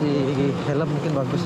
di helm mungkin bagus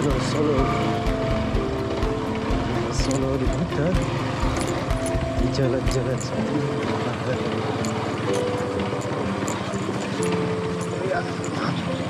cosa solo solo di kita di jalan-jalan saja. -jalan.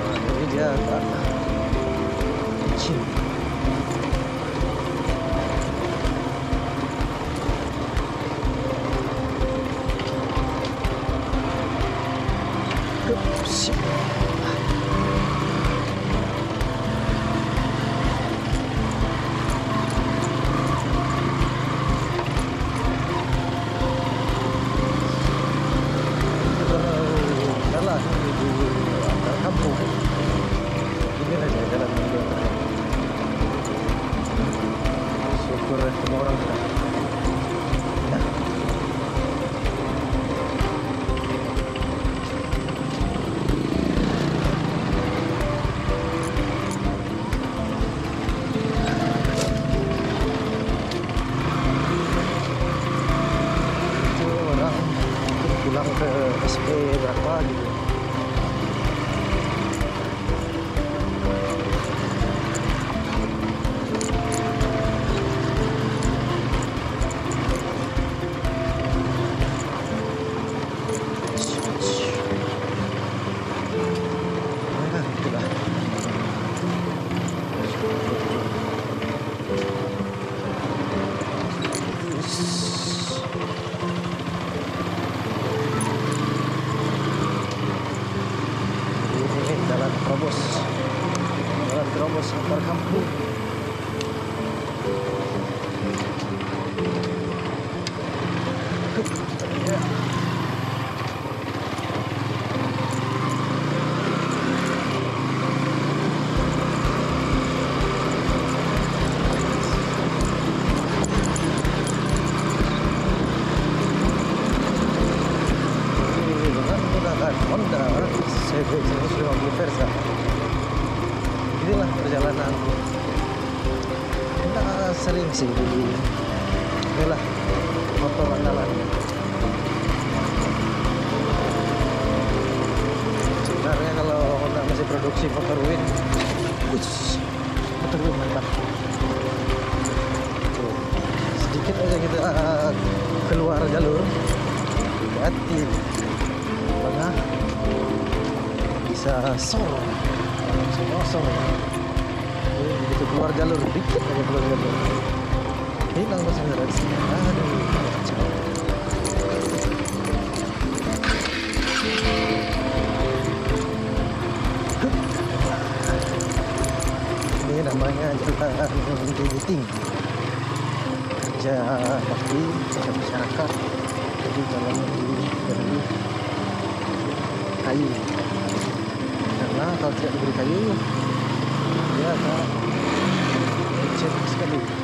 yeah. sih. Lah, inilah motor andalannya sebenarnya kalau Honda masih produksi motor win Uish, motor win mantap. Tuh. sedikit aja kita keluar jalur. Hati tengah bisa sor langsung kosong begitu keluar jalur dikit aja keluar jalur ini namanya jalan tinggi. Kerja bakti kerja masyarakat. Jadi jalan kayu. Karena kalau tidak diberi kayu dia akan licin sekali.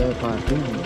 self-esteem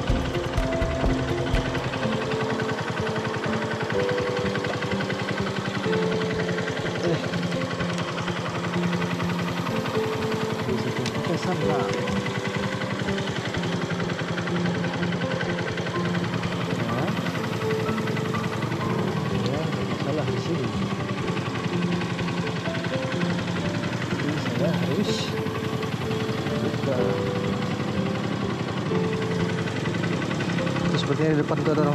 पंद्रह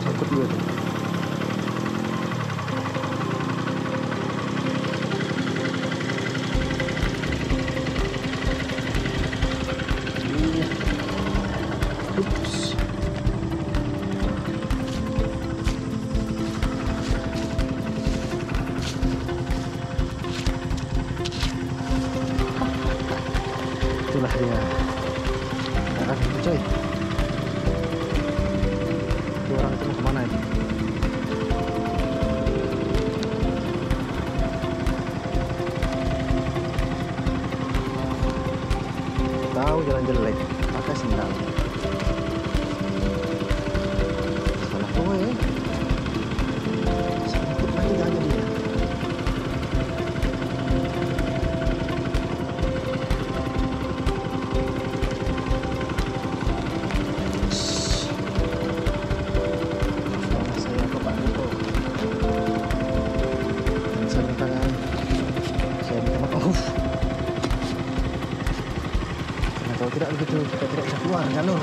你先弄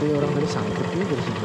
tapi orang tadi sangkut juga sih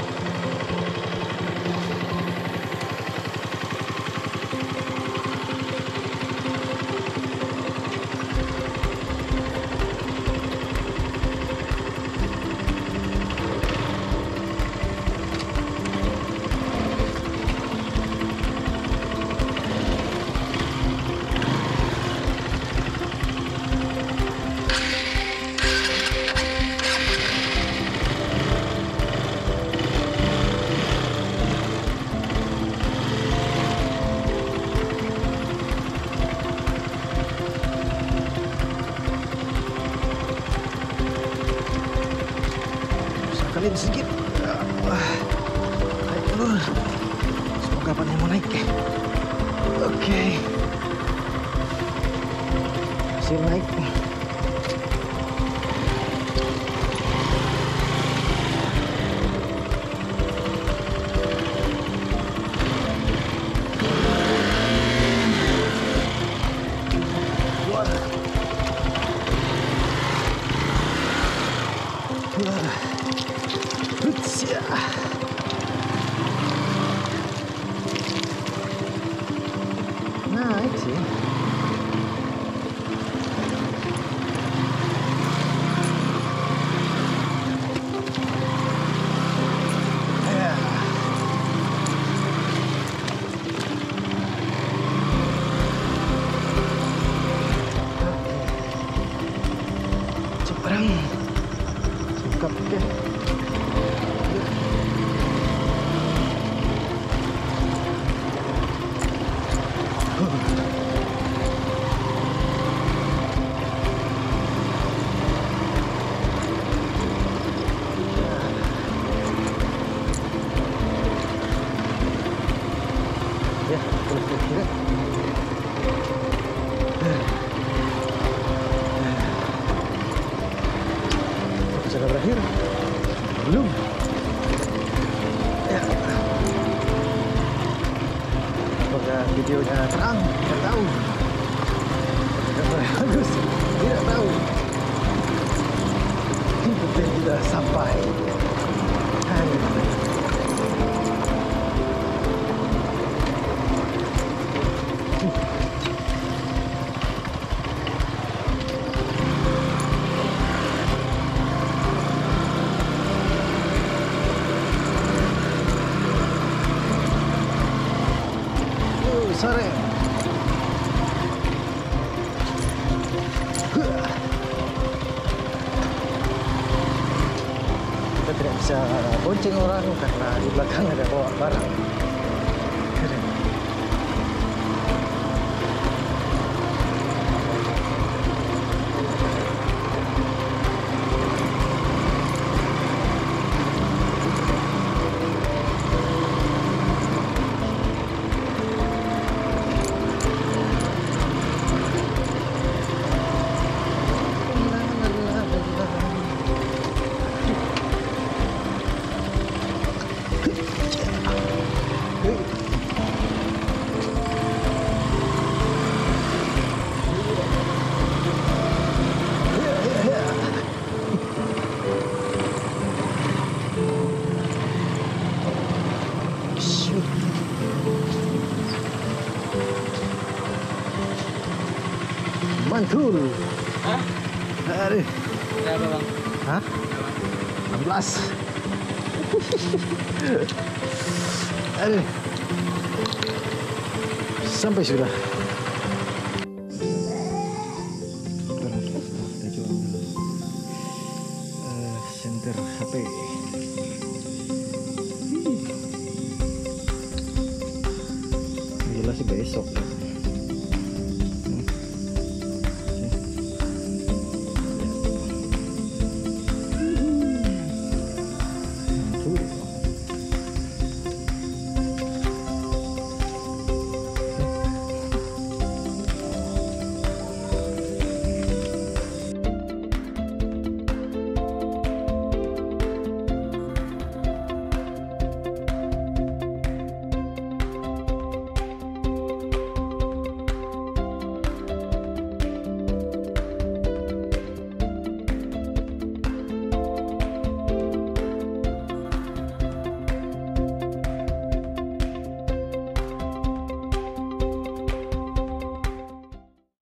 ไป了